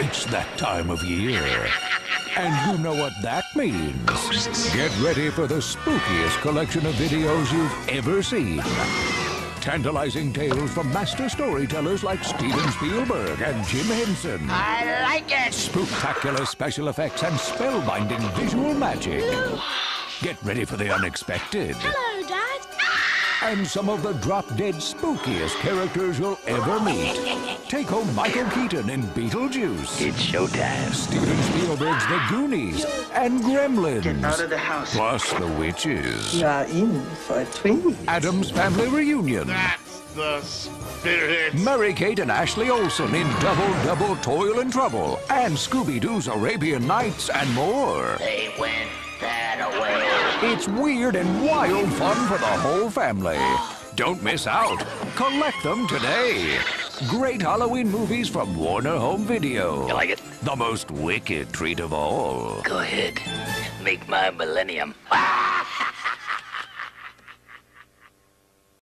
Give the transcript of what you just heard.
It's that time of year. And you know what that means. Ghosts. Get ready for the spookiest collection of videos you've ever seen. Tantalizing tales from master storytellers like Steven Spielberg and Jim Henson. I like it. Spectacular special effects and spellbinding visual magic. Get ready for the unexpected. Hello, Dad. And some of the drop-dead spookiest characters you'll ever meet. Take home Michael Keaton in Beetlejuice. It's showtime. Steven Spielberg's The Goonies and Gremlins. Get out of the house. Plus the witches. You are in for a treat. Addams Family Reunion. That's the spirit. Mary Kate and Ashley Olsen in Double Double Toil and Trouble. And Scooby-Doo's Arabian Nights and more. They went that away. It's weird and wild fun for the whole family. Don't miss out. Collect them today. Great Halloween movies from Warner Home Video. You like it? The most wicked treat of all. Go ahead. Make my millennium. Ah!